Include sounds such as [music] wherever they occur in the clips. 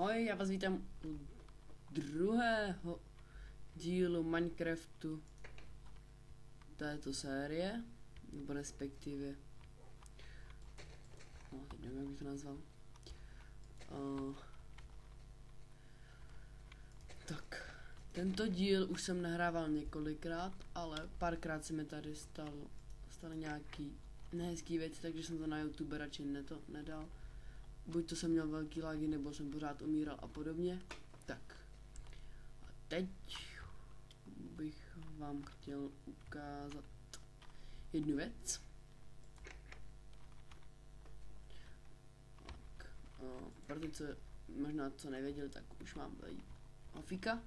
Ahoj, já vás vítám u druhého dílu Minecraftu této série, nebo respektive, no teď nevím, jak bych to nazval. Uh, tak, tento díl už jsem nahrával několikrát, ale párkrát se mi tady stal, staly nějaký nehezký věci, takže jsem to na YouTube radši neto, nedal buď to jsem měl velký lagy, nebo jsem pořád umíral a podobně. Tak. A teď bych vám chtěl ukázat jednu věc. Tak, pro ty, co možná co nevěděli, tak už mám tady Afika.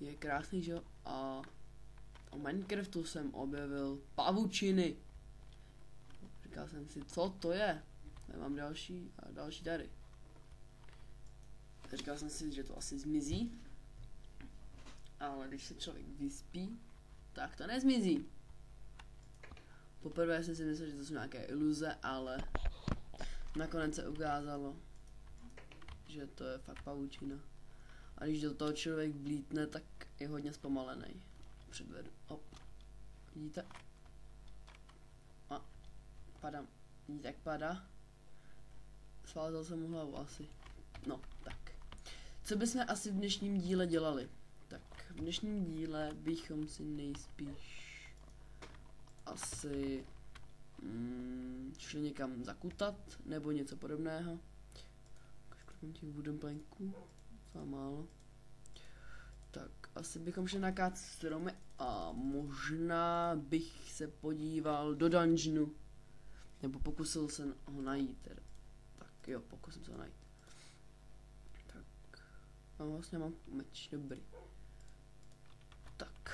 Je krásný, že? A o Minecraftu jsem objevil pavučiny. Říkal jsem si, co to je? Mám další a další tady. Říkal jsem si, že to asi zmizí. Ale když se člověk vyspí, tak to nezmizí. Poprvé jsem si myslel, že to jsou nějaké iluze, ale nakonec se ukázalo, že to je fakt pavučina. A když do toho člověk vlítne, tak je hodně zpomalený. Předvedu. Hop. Vidíte? A padám. Vidíte, jak padá? Svázal jsem hlavu asi. No, tak. Co bychom asi v dnešním díle dělali? Tak, v dnešním díle bychom si nejspíš asi mm, šli někam zakutat, nebo něco podobného. Škrtnu těch wooden planků, docela málo. Tak, asi bychom šli nakát stromy a možná bych se podíval do dungeonu. Nebo pokusil se ho najít teda jo, pokusím se ho najít. Tak. A vlastně mám meč, dobrý. Tak.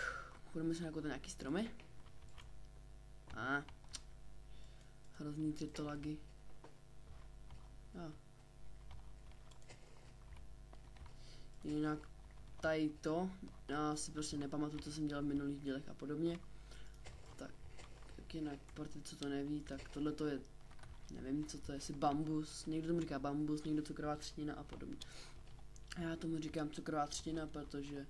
Budeme se jako nějaký stromy. A. Hrozný tyto lagy. A. Jinak tady to, já si prostě nepamatuju, co jsem dělal v minulých dílech a podobně. Tak, jinak, pro ty, co to neví, tak tohle to je nevím, co to je, jestli bambus, někdo tomu říká bambus, někdo cukrová třtina a podobně. A já tomu říkám cukrová třtina, protože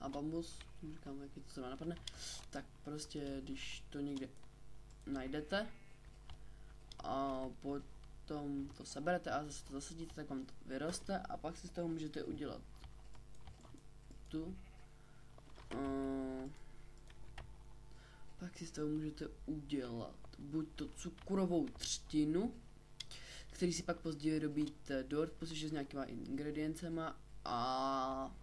a bambus, říkám, jaký to zrovna napadne, tak prostě, když to někde najdete a potom to seberete a zase to zasadíte, tak vám to vyroste a pak si z toho můžete udělat tu uh, pak si z toho můžete udělat buď to cukrovou třtinu, který si pak později vyrobíte dort, protože s nějakýma ingrediencema a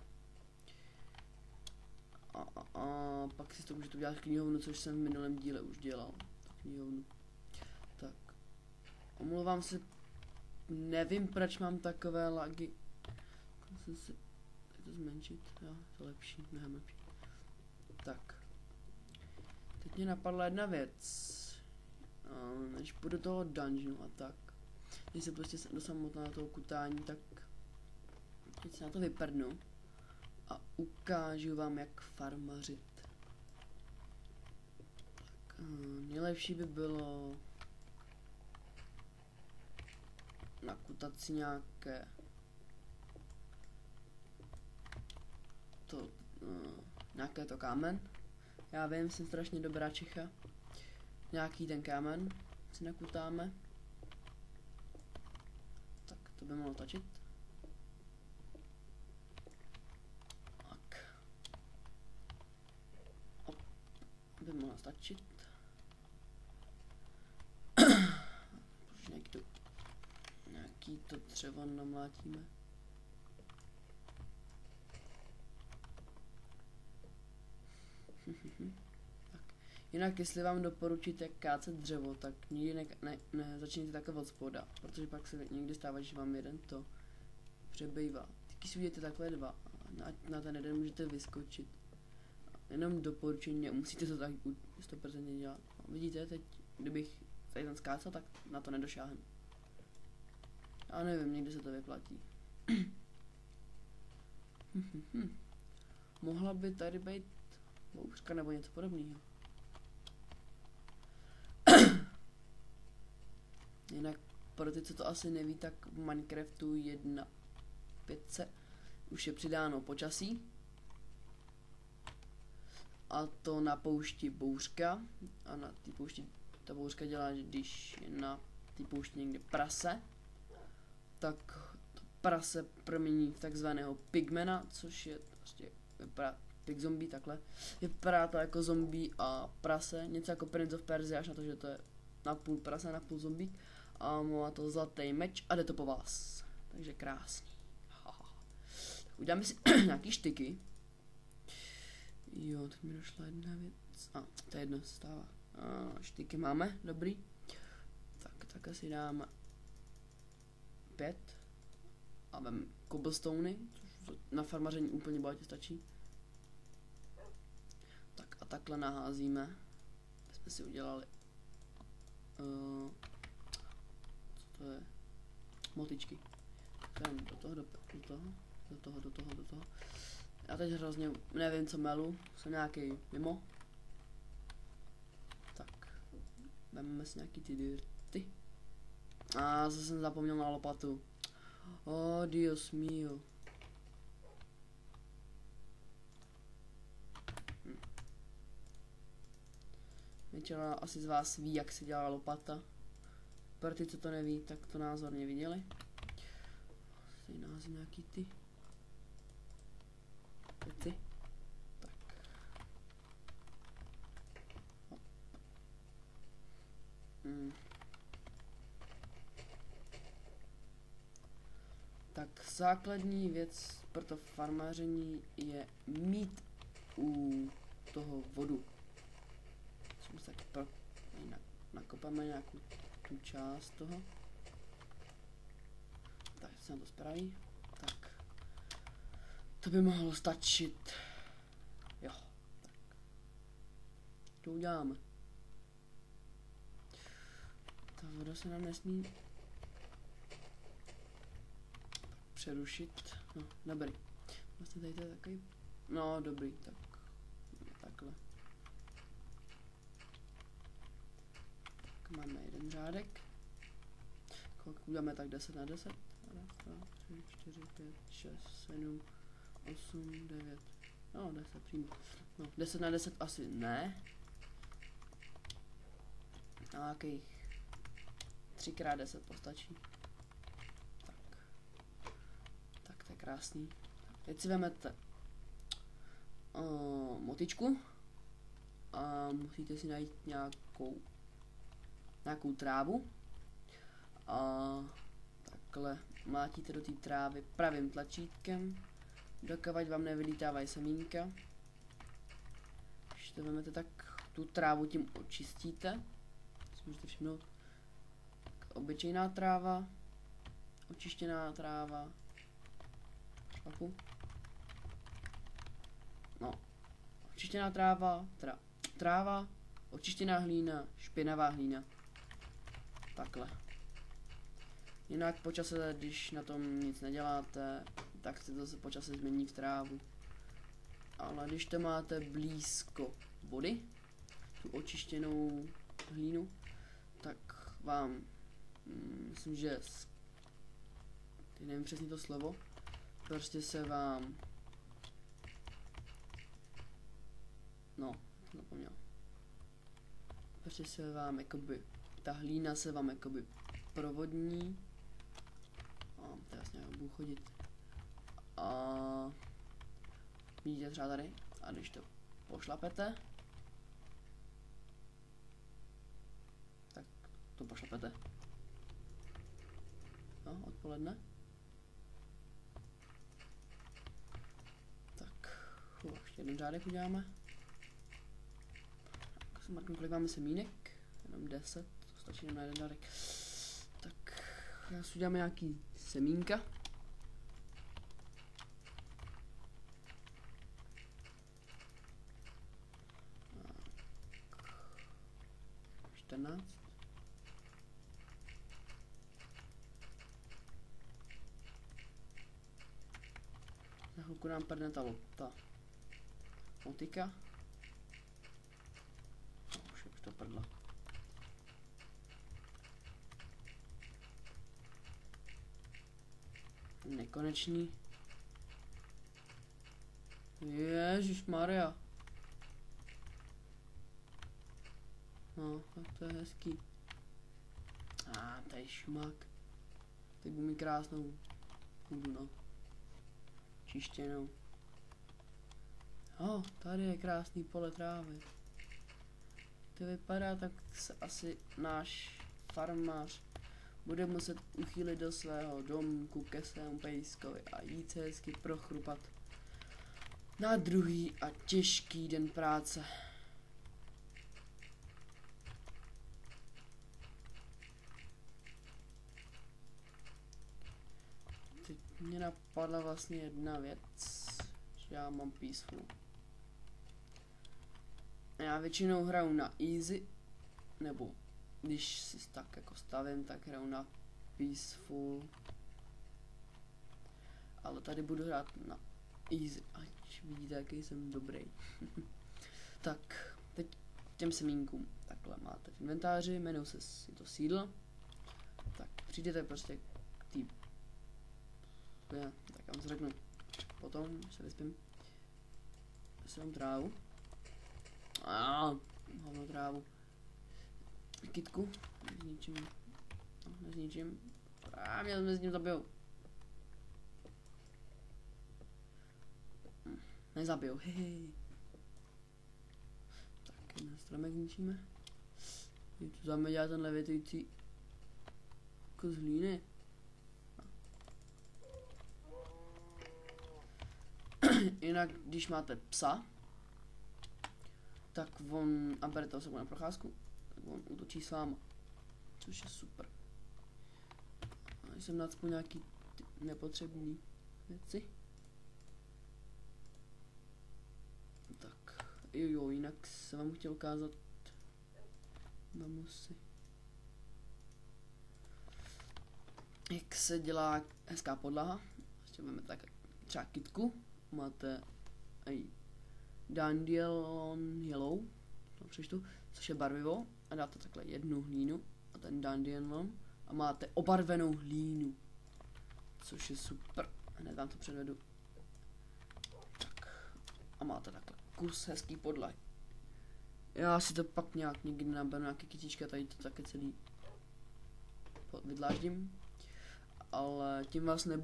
a, a, a pak si to můžete udělat knihovnu, což jsem v minulém díle už dělal. Knihovnu. Tak. Omlouvám se, nevím proč mám takové lagy. Musím si to zmenšit, jo, to je lepší, mnohem lepší. Tak. Teď mě napadla jedna věc než půjdu do toho dungeonu a tak, když se prostě do samotného toho kutání, tak teď se na to vyprdnu a ukážu vám, jak farmařit. Tak, uh, nejlepší by bylo nakutat si nějaké to, uh, nějaké to kámen. Já vím, jsem strašně dobrá Čecha nějaký ten kámen si nakutáme. Tak, to by mohlo tačit. Tak. Op, by mohlo stačit. [coughs] nějaký to, nějaký to třeba namlátíme. Jinak, jestli vám doporučit, jak kácet dřevo, tak nikdy ne, ne, ne začněte takhle od spoda, protože pak se někdy stává, že vám jeden to přebejvá. Taky si udějte takhle dva a na, na ten jeden můžete vyskočit. Jenom doporučení, nemusíte to tak 100% dělat. A vidíte, teď, kdybych tady ten skácal, tak na to nedošáhnu. Já nevím, někdy se to vyplatí. [coughs] Mohla by tady být bouřka nebo něco podobného. Jinak pro ty, co to asi neví, tak v Minecraftu jedna pětce už je přidáno počasí. A to na poušti bouřka. A na té poušti ta bouřka dělá, že když je na té poušti někde prase, tak to prase promění v takzvaného pigmena, což je prostě vypadá pig zombie takhle. Vypadá to jako zombie a prase, něco jako Prince of Persia, až na to, že to je na půl prase, na půl zombie. A má to zlatý meč a jde to po vás. Takže krásný. Tak uděláme si [clears throat] nějaký štyky. Jo, teď mi došla jedna věc. A, to je jedno, stává. A, štyky máme, dobrý. Tak, tak asi dáme pět. A vem cobblestony, což na farmaření úplně bohatě stačí. Tak a takhle naházíme. Jsme si udělali. Uh, to je? Motičky. Ten do toho, do, do toho, do toho, do toho, do toho. Já teď hrozně nevím, co melu. Jsem nějaký mimo. Tak. Vezmeme si nějaký ty dirty. A zase jsem zapomněl na lopatu. Oh, Dios mio. Hm. Většina asi z vás ví, jak se dělá lopata. Pro ty, co to neví, tak to názorně viděli. Tady názor nějaký ty. Ty. Tak. Hmm. Tak základní věc pro to farmaření je mít u toho vodu. Jsme tak pro, na, nakopeme nějakou tu část toho. Tak se nám to spraví. Tak. To by mohlo stačit. Jo. Tak. To uděláme. Ta voda se nám nesmí přerušit. No, dobrý. Vlastně tady to je takový... No, dobrý, tak... Takhle. Máme jeden řádek. Kolik uděláme tak 10 na 10? 1, 2, 3, 4, 5, 6, 7, 8, 9. No, 10 přímo. No, 10 na 10 asi ne. A nějakých 3x10 postačí. Tak. Tak to je krásný. Teď si vezmete uh, motičku a musíte si najít nějakou nějakou trávu a takhle mlátíte do té trávy pravým tlačítkem, dokavať vám nevylítávají semínka. Když to vezmete, tak tu trávu tím očistíte. Si můžete všimnout. Tak obyčejná tráva, očištěná tráva, šlapu. No, očištěná tráva, teda tráva, očištěná hlína, špinavá hlína. Takhle. Jinak po čase, když na tom nic neděláte, tak se to zase po čase změní v trávu. Ale když to máte blízko vody, tu očištěnou hlínu, tak vám, mm, myslím, že, teď nevím přesně to slovo, prostě se vám, no, zapomněl, prostě se vám jakoby, ta hlína se vám jakoby provodní, a teraz nějak budu chodit, a vidíte třeba tady, a když to pošlapete, tak to pošlapete. No, odpoledne. Tak, hu, ještě jeden řádek uděláme. Tak si marknu, kolik máme semínek. Jenom 10, to stačí na jeden řádek. Tak, já si uděláme nějaký semínka. Čtrnáct. Za chvilku nám padne ta lopta. Motika. Nekonečný. Ježíš Maria. No, tak to je hezký. A ah, tady šmak. Teď budu mít krásnou půdu, no. Čištěnou. Oh, tady je krásný pole trávy. To vypadá, tak se asi náš farmář bude muset uchýlit do svého domku ke svému pejskovi a jít se hezky prochrupat na druhý a těžký den práce. Teď mě napadla vlastně jedna věc, že já mám peaceful. Já většinou hraju na easy, nebo když si tak jako stavím, tak hraju na peaceful. Ale tady budu hrát na easy, ať vidíte, jaký jsem dobrý. [laughs] tak, teď těm semínkům. Takhle máte v inventáři, jmenuji se si to sídlo. Tak, přijdete prostě k tý... Ja, tak já vám to řeknu. Potom se vyspím. Si vám trávu. A, hovno trávu. Kitku. Nezničím. No, nezničím. A mě jsme s ním zabijou. Hm, nezabijou, hehe. Tak, jeden stromek zničíme. Je tu dáme dělat ten levitující hlíny. Jinak, když máte psa, tak on, a berete osobu na procházku, on útočí s váma, což je super. A jsem nacpu nějaký nepotřebný věci. Tak, jo jo, jinak jsem vám chtěl ukázat si. Jak se dělá hezká podlaha. Ještě máme tak třeba kitku. Máte aj Dandelion Yellow, to přečtu, což je barvivo a dáte takhle jednu hlínu a ten Dandelion a máte obarvenou hlínu, což je super. Hned vám to předvedu. Tak. A máte takhle kus hezký podlahy. Já si to pak nějak někdy naberu nějaké kytička, tady to také celý vydláždím. Ale tím vás nebudu